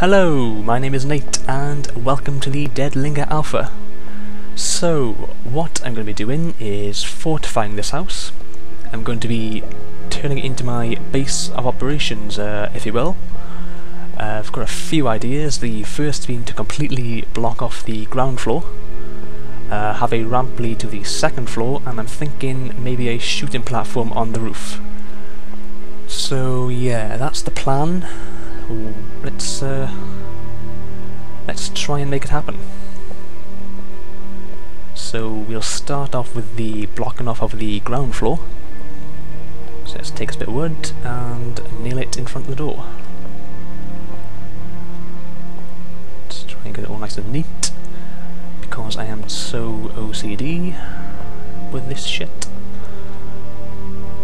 Hello, my name is Nate and welcome to the Dead Linger Alpha. So, what I'm going to be doing is fortifying this house. I'm going to be turning it into my base of operations, uh, if you will. Uh, I've got a few ideas, the first being to completely block off the ground floor, uh, have a ramp lead to the second floor, and I'm thinking maybe a shooting platform on the roof. So yeah, that's the plan let's uh, let's try and make it happen. So we'll start off with the blocking off of the ground floor. So let's take a bit of wood and nail it in front of the door. Let's try and get it all nice and neat because I am so OCD with this shit.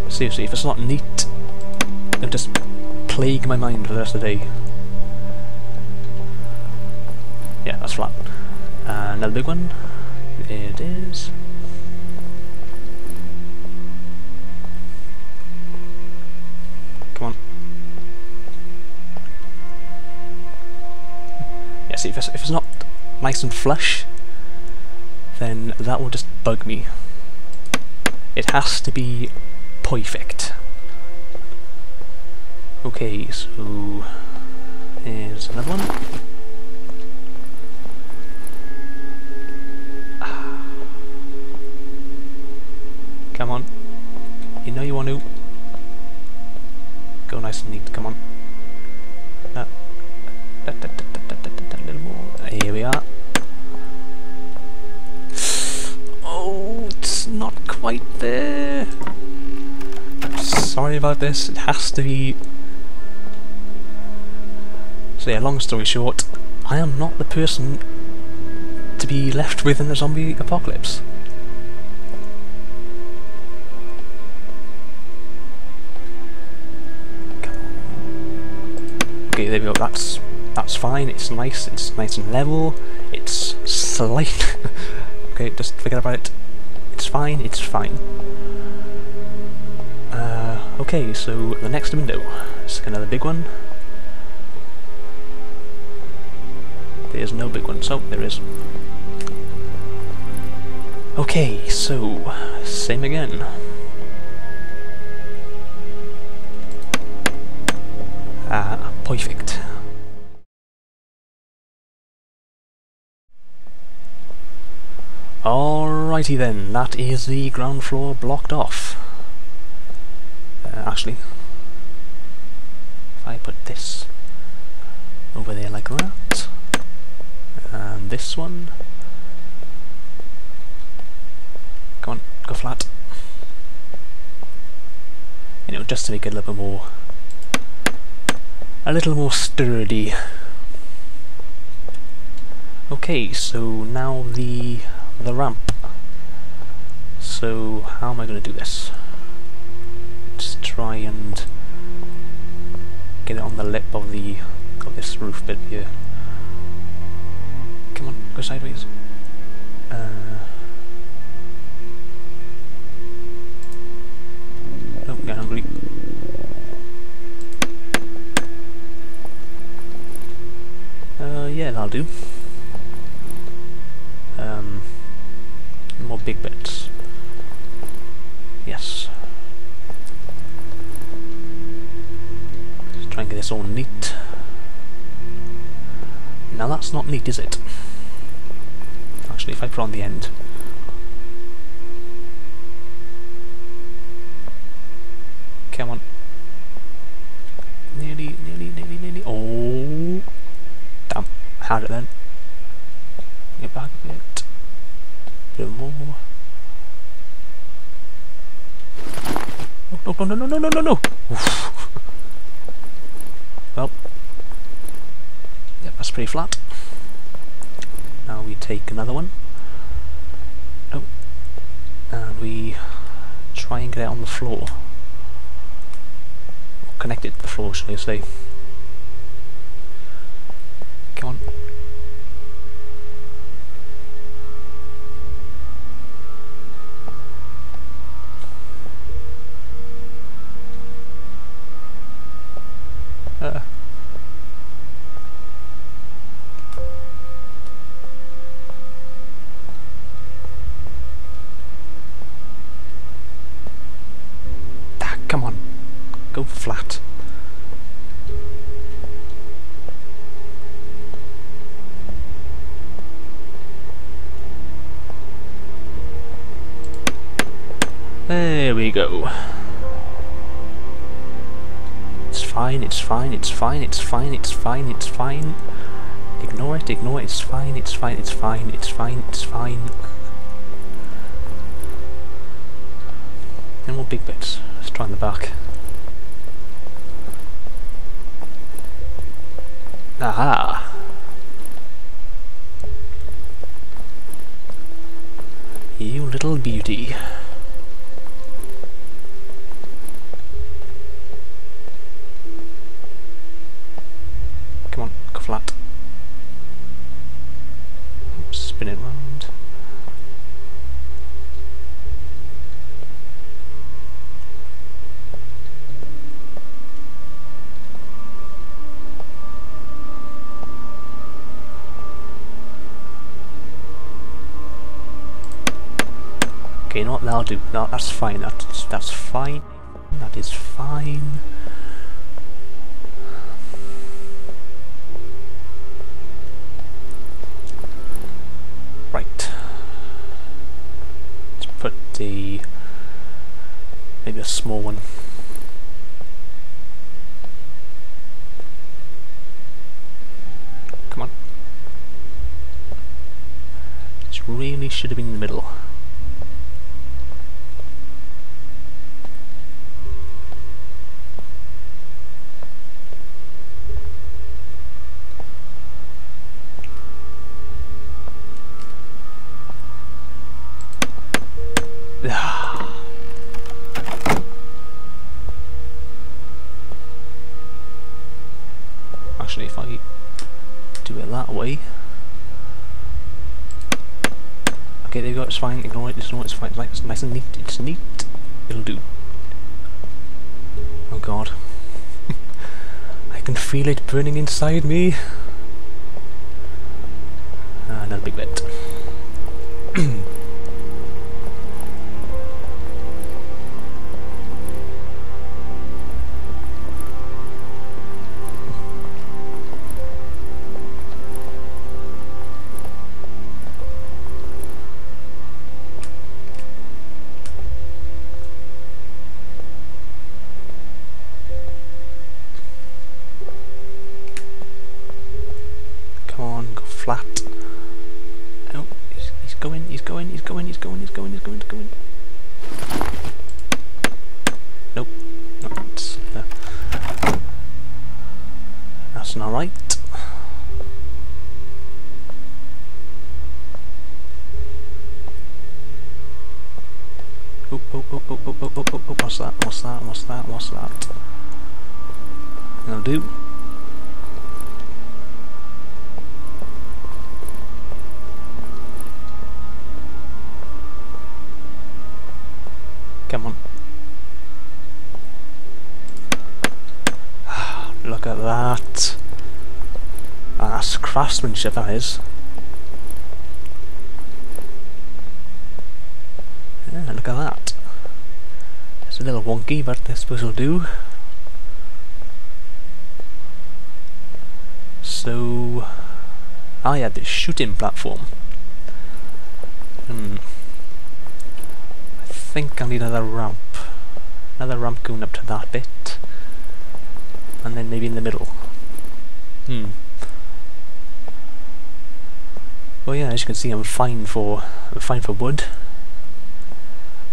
Seriously, if it's not neat, it'll just plague my mind for the rest of the day. Yeah, that's flat. Uh, another big one. It is. Come on. Yeah, see, if it's, if it's not nice and flush, then that will just bug me. It has to be perfect. Okay, so here's another one. Come on. You know you want to. Go nice and neat, come on. Uh, da, da, da, a little more. Here we are. Oh, it's not quite there. Sorry about this, it has to be so yeah, long story short, I am not the person to be left with in a zombie apocalypse. Okay, there we go, that's that's fine, it's nice, it's nice and level, it's slight okay, just forget about it. It's fine, it's fine. Uh, okay, so the next window. It's another big one. There's no big one. So, there is. Okay, so, same again. Ah, perfect. Alrighty then, that is the ground floor blocked off. Uh, actually, if I put this over there like that, this one. Come on, go flat. You know, just to make it a little bit more, a little more sturdy. Okay, so now the the ramp. So how am I going to do this? Just try and get it on the lip of the of this roof bit here. Go sideways. Actually, if I put on the end. Come on. Nearly, nearly, nearly, nearly. Oh! Damn. Had it then. Get back a bit. Bit more. Oh, no, no, no, no, no, no, no! well. Yep, that's pretty flat. Take another one. Oh. And we try and get it on the floor. Or connect it to the floor, should I say. Come on. flat. There we go. It's fine, it's fine, it's fine, it's fine, it's fine, it's fine. Ignore it, ignore it, it's fine, it's fine, it's fine, it's fine, it's fine. And more big bits. Let's try in the back. Aha! You little beauty. Okay, you know what, that'll do. No, that's fine. That's, that's fine. That is fine. Right. Let's put the... maybe a small one. Come on. It really should have been in the middle. Actually, if I do it that way. Okay, there you go, it's fine, ignore it, ignore it, it's fine, it's, nice and neat, it's neat, it'll do. Oh god. I can feel it burning inside me. Uh, another big bit. that's not right. Oh, oh, oh, oh, oh, oh, oh, oh, oh, what's that, what's that, what's that, what's that? That'll do. Come on. Look at that. That's craftsmanship, that is. Yeah, look at that. It's a little wonky, but I suppose it'll do. So... I had this shooting platform. Hmm. I think I need another ramp. Another ramp going up to that bit. And then maybe in the middle. Hmm. Well yeah, as you can see I'm fine for I'm fine for wood.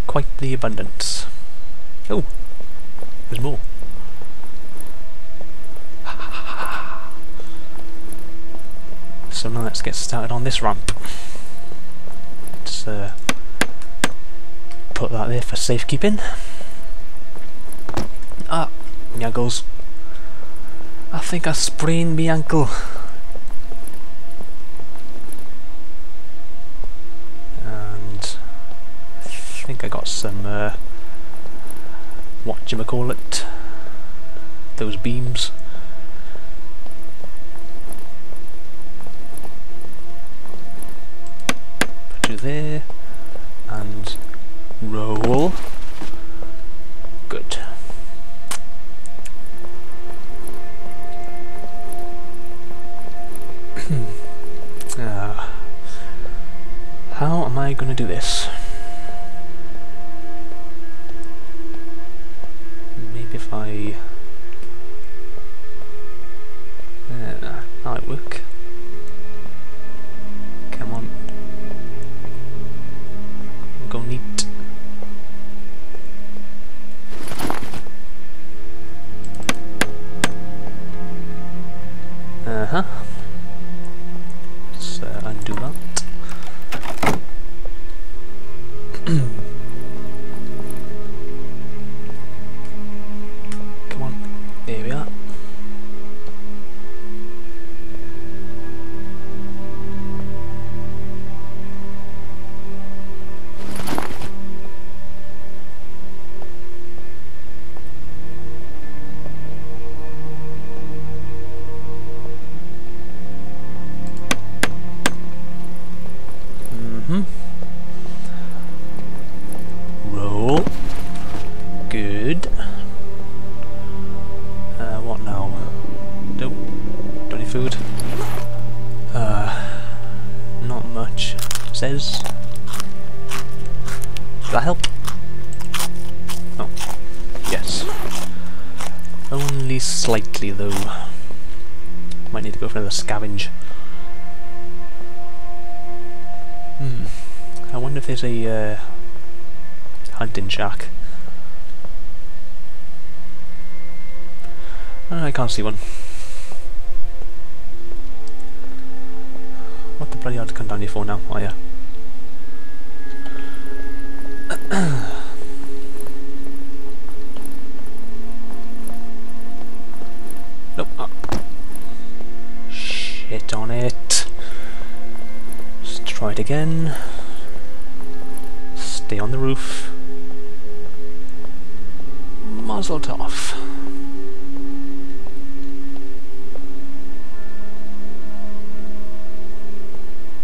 Quite the abundance. Oh! There's more. So now let's get started on this ramp. Let's uh, put that there for safekeeping. Ah, my ankles. I think I sprained my ankle. Think I got some, uh, what do you call it, those beams. Put you there, and roll. Good. uh, how am I going to do this? Might need to go for another scavenge. Hmm. I wonder if there's a uh, hunting shack. Oh, I can't see one. What the bloody hell to come down here for now? Oh yeah. Shit on it. Let's try it again. Stay on the roof. Mazel off.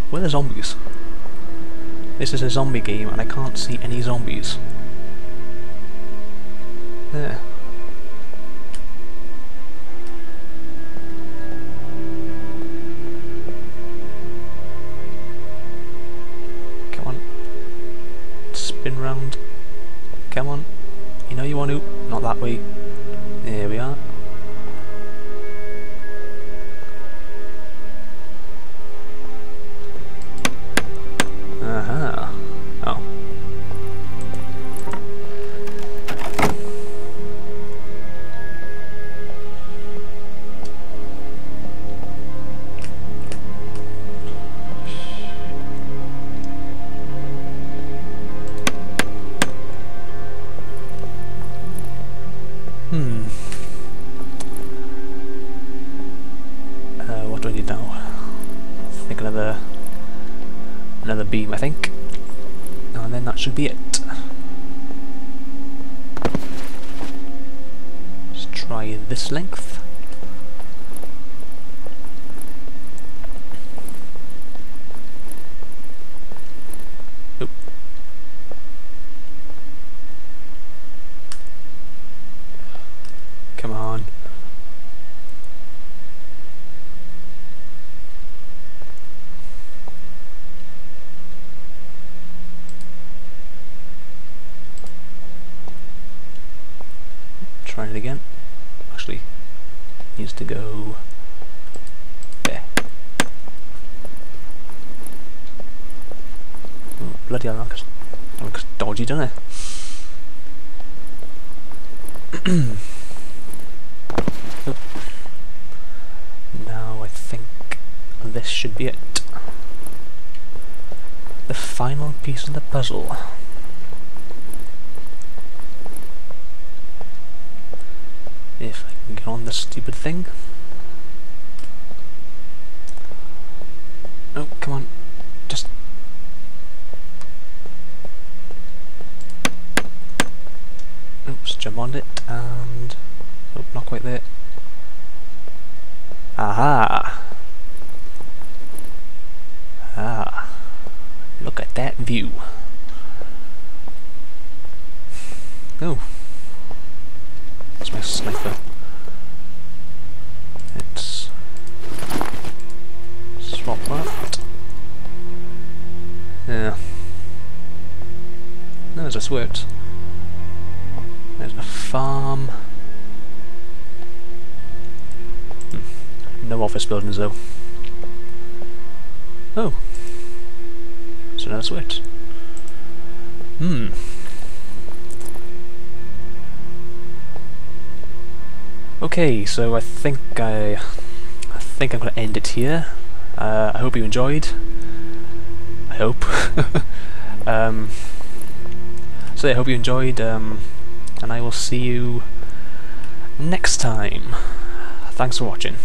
Where are the zombies? This is a zombie game and I can't see any zombies. There. Spin round. Come on. You know you want to. Not that way. There we are. Bloody hell, that looks, looks dodgy, doesn't it? Now I think this should be it. The final piece of the puzzle. If I can get on this stupid thing. Oh, come on. Yeah. No, this worked. There's a farm. Hmm. No office buildings though. Oh. So now it's worked. Hmm. Okay, so I think I, I think I'm to end it here. Uh, I hope you enjoyed. Hope. um, so I hope you enjoyed, um, and I will see you next time. Thanks for watching.